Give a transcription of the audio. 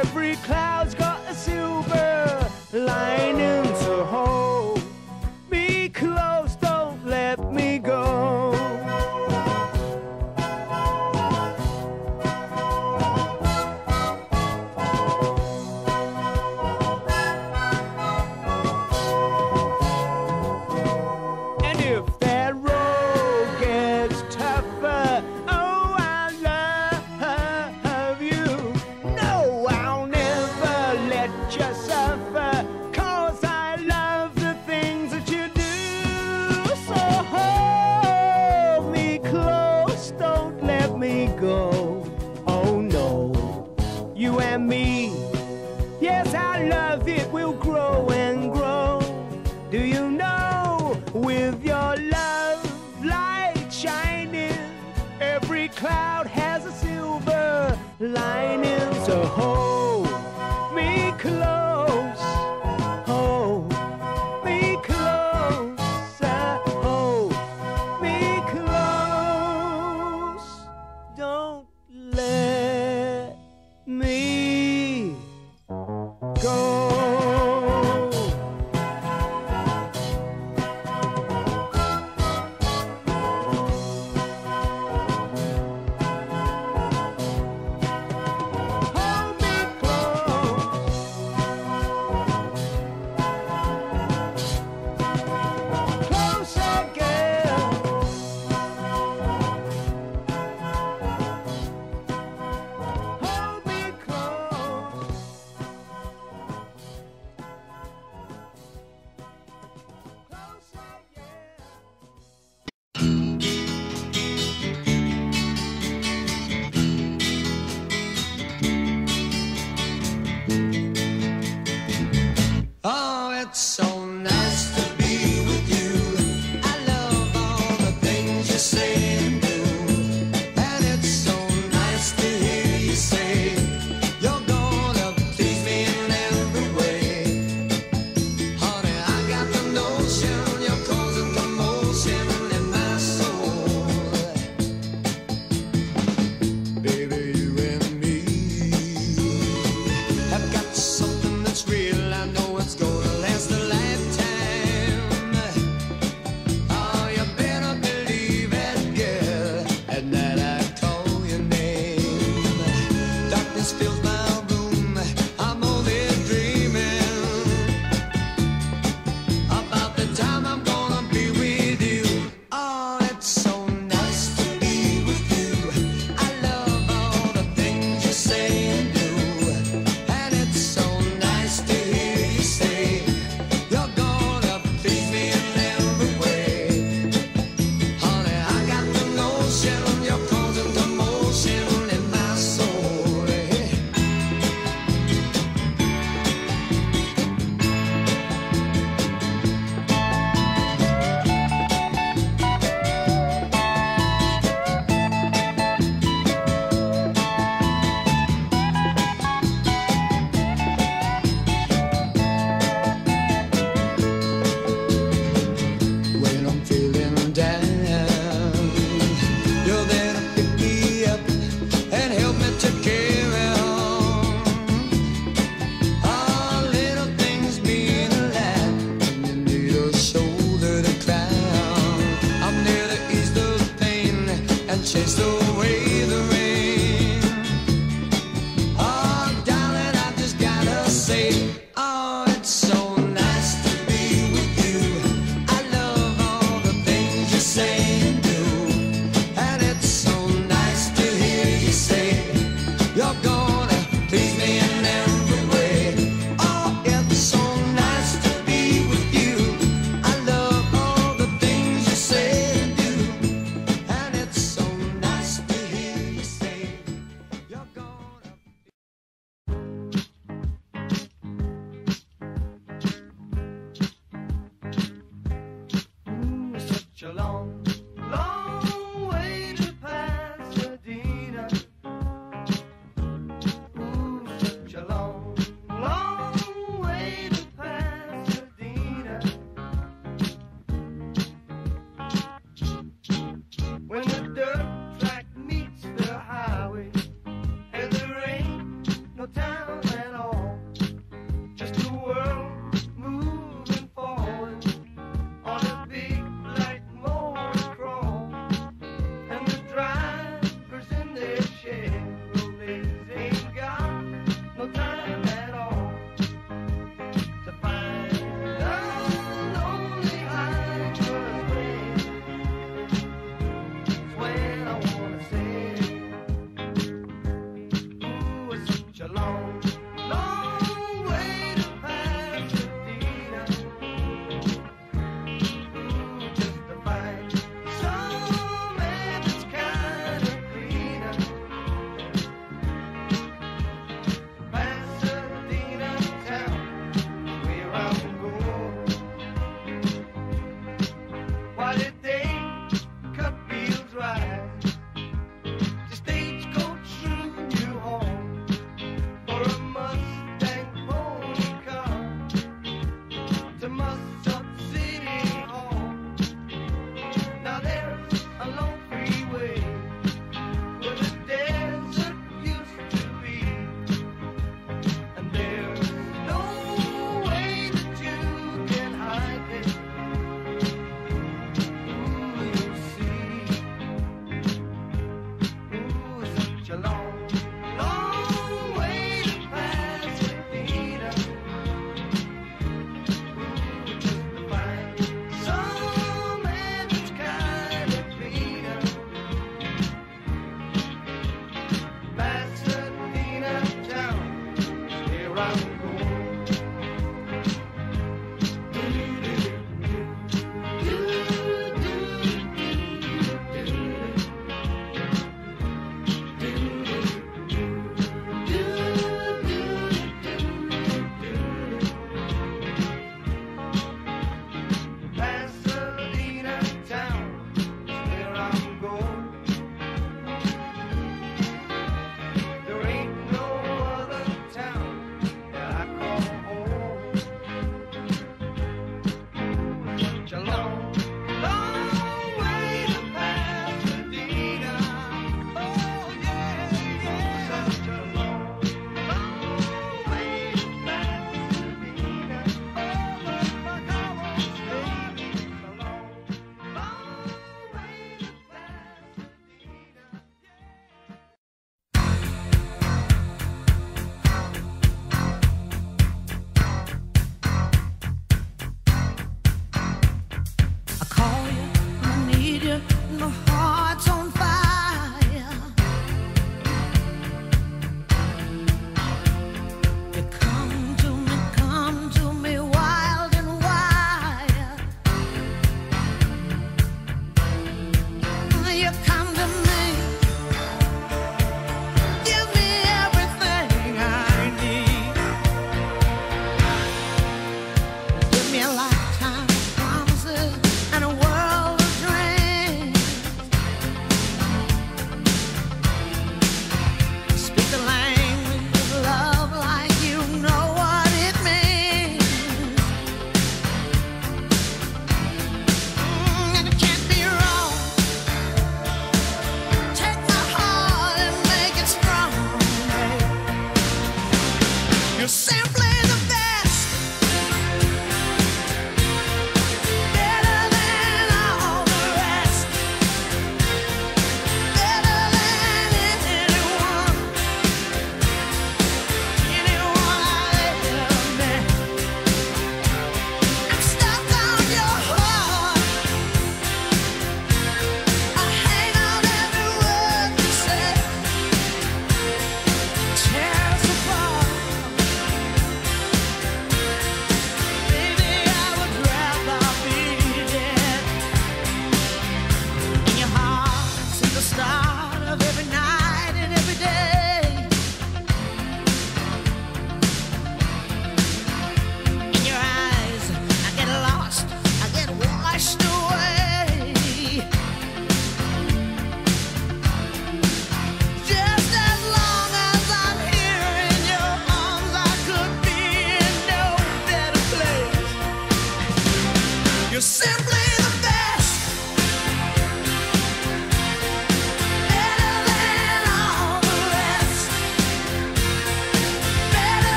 every cloud's gone. cloud has a silver lining, so hold me close.